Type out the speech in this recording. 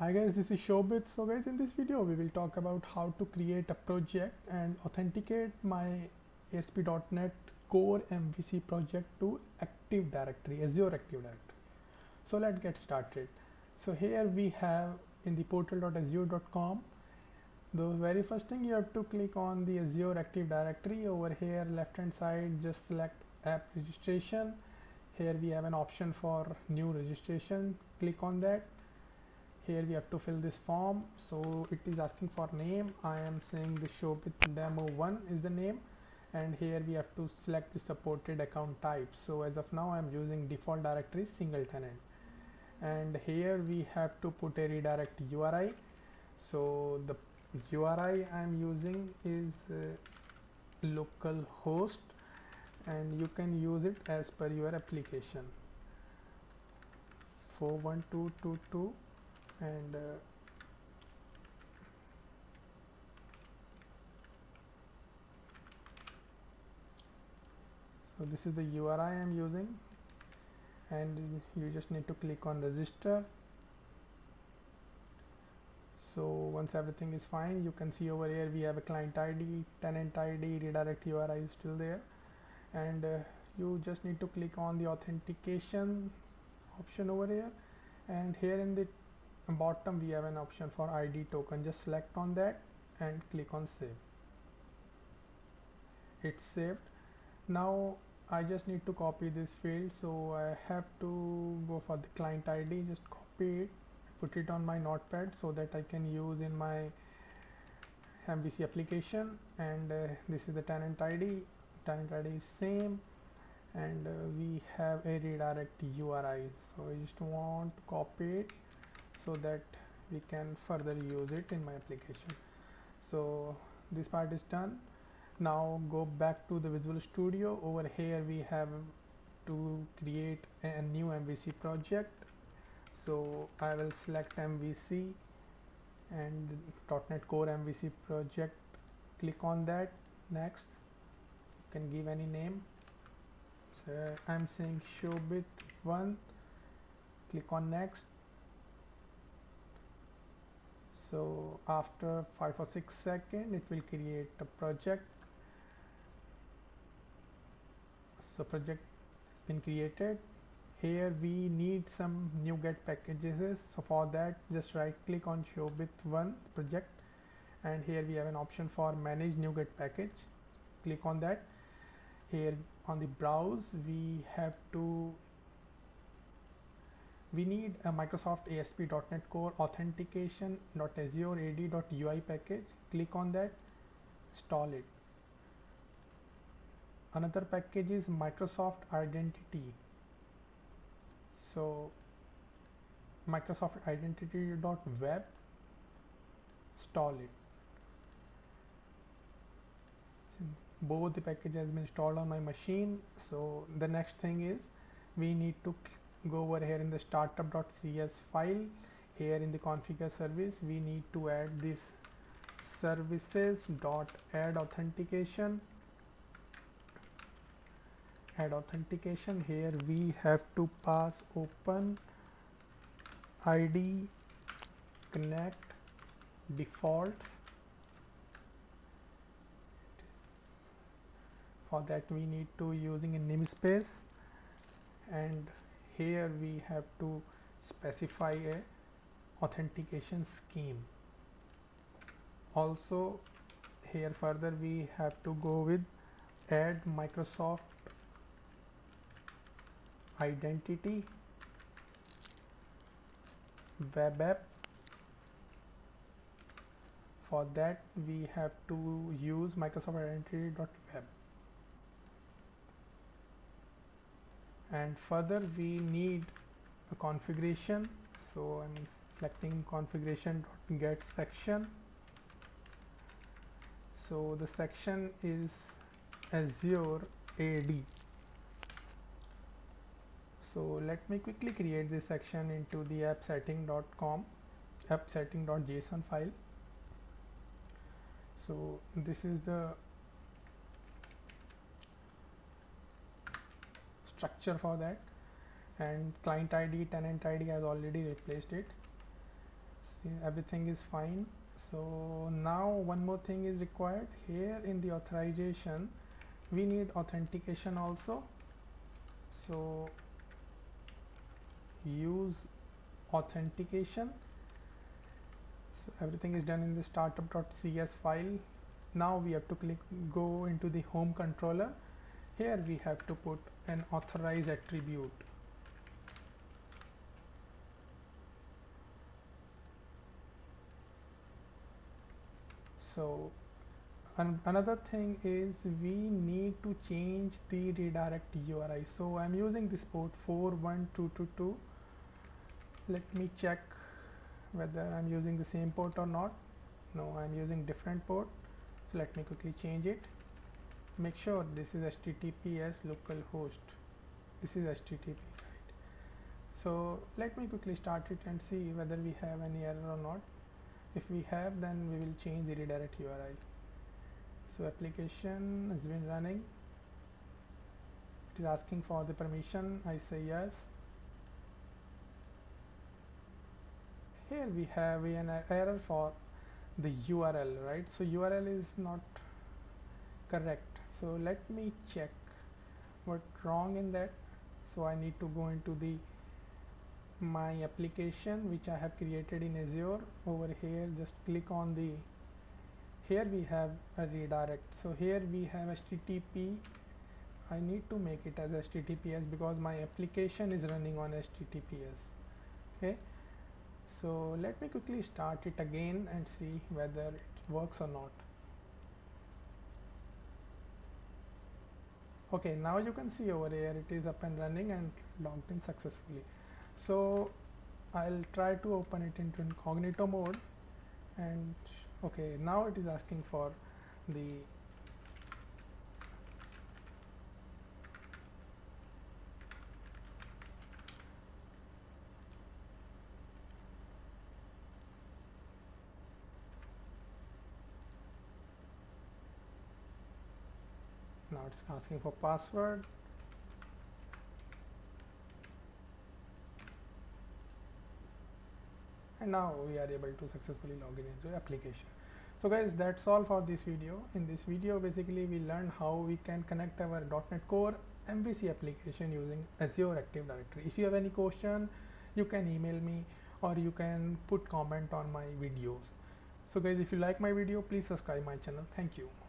Hi guys, this is Shobhit. So guys, in this video we will talk about how to create a project and authenticate my ASP.NET Core MVC project to Active Directory, Azure Active Directory. So let's get started. So here we have in the portal.azure.com the very first thing you have to click on the Azure Active Directory over here left hand side just select app registration here we have an option for new registration click on that here we have to fill this form. So it is asking for name. I am saying the Shobhit demo 1 is the name. And here we have to select the supported account type. So as of now I'm using default directory single tenant. And here we have to put a redirect URI so the URI I'm using is uh, localhost. And you can use it as per your application. 41222 and uh, so this is the URI I am using. And you just need to click on register. So once everything is fine you can see over here we have a client ID tenant ID redirect URI is still there. And uh, you just need to click on the authentication option over here. And here in the bottom we have an option for ID token. Just select on that and click on save. It's saved. Now I just need to copy this field so I have to go for the client ID just copy it put it on my notepad so that I can use in my MVC application. And uh, this is the tenant ID tenant ID is same. And uh, we have a redirect URI so I just want to copy it so that we can further use it in my application. So this part is done. Now go back to the Visual Studio. Over here we have to create a new MVC project. So I will select MVC and .NET Core MVC project. Click on that. Next. You can give any name. So I'm saying Shobhit 1 click on next so after 5 or 6 seconds it will create a project. So project has been created. Here we need some NuGet packages. So for that just right click on show with one project. And here we have an option for manage NuGet package. Click on that. Here on the browse we have to we need a Microsoft ASP.NET Core authentication.azure ad.ui package. Click on that install it. Another package is Microsoft Identity. So Microsoft Identity.web install it. Both the package has been installed on my machine. So the next thing is we need to go over here in the startup.cs file. Here in the configure service we need to add this services dot add authentication. Add authentication. Here we have to pass open id connect defaults. For that we need to using a namespace and here we have to specify a authentication scheme. Also here further we have to go with add Microsoft identity web app. For that we have to use Microsoft identity.web and further we need a configuration. So I'm selecting configuration.get section. So the section is Azure AD so let me quickly create this section into the appsetting.com appsetting.json file. So this is the structure for that. And client id tenant id has already replaced it. See everything is fine. So now one more thing is required. Here in the authorization we need authentication also. So use authentication. So everything is done in the startup.cs file. Now we have to click go into the home controller here we have to put an authorize attribute. So an another thing is we need to change the redirect URI so I'm using this port 41222 let me check whether I'm using the same port or not. No I'm using different port. So let me quickly change it make sure this is https localhost this is http right? So let me quickly start it and see whether we have any error or not. If we have then we will change the redirect URI so application has been running. It is asking for the permission. I say yes. Here we have an error for the URL right? So URL is not correct so let me check what wrong in that. So I need to go into the my application which I have created in Azure. Over here just click on the here we have a redirect. So here we have HTTP I need to make it as HTTPS because my application is running on HTTPS okay? So let me quickly start it again and see whether it works or not okay now you can see over here it is up and running and logged in successfully. So I'll try to open it into incognito mode and okay now it is asking for the it's asking for password. And now we are able to successfully log in into application. So guys that's all for this video. In this video basically we learned how we can connect our .NET Core MVC application using Azure Active Directory. If you have any question you can email me or you can put comment on my videos. So guys if you like my video please subscribe my channel. Thank you